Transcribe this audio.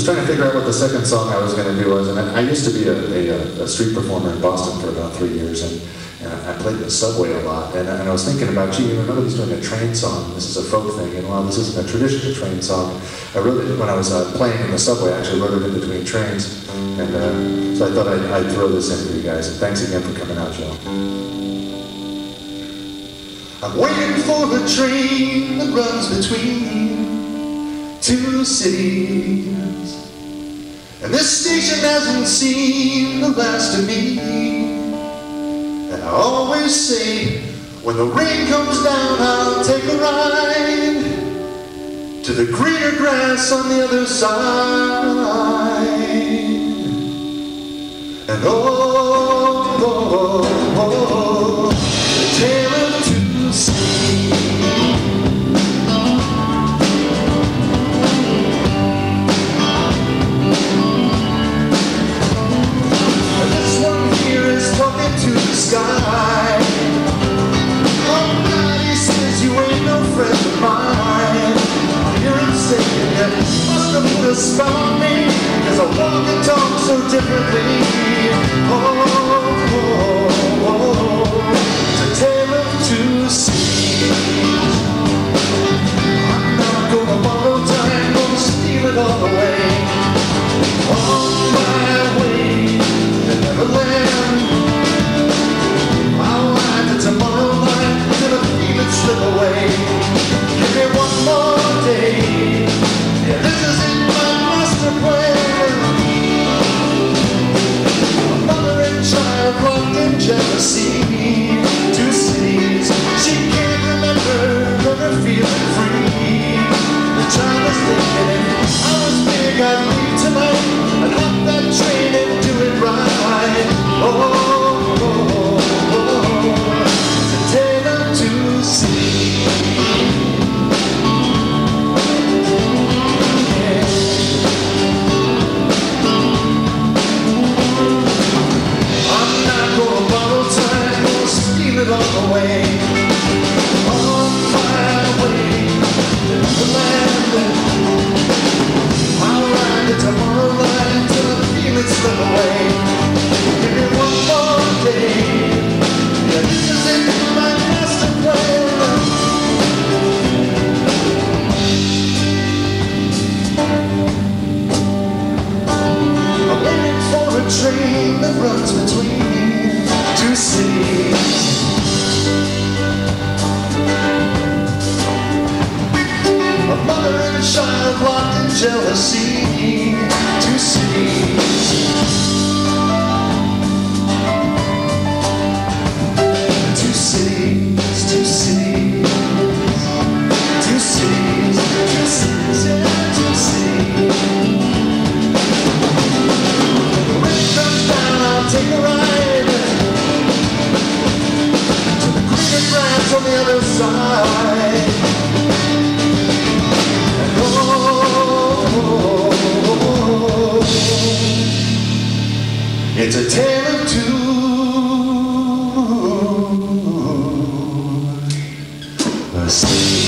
was trying to figure out what the second song I was going to do was, and I, I used to be a, a, a, street performer in Boston for about three years, and, and I played the subway a lot, and, and I was thinking about, gee, you know, nobody's doing a train song. This is a folk thing, and while this isn't a traditional train song, I wrote it when I was uh, playing in the subway. I actually wrote it in between trains, and uh, so I thought I'd, I'd throw this in for you guys. And thanks again for coming out, Joe. I'm waiting for the train that runs between two cities. And this station hasn't seen the last of me. And I always say, when the rain comes down, I'll take a ride to the greener grass on the other side. And oh, must have put a spell me, cause I walk locked in jealousy. Two cities, yeah. When the rain comes It's a tale of two. Asleep.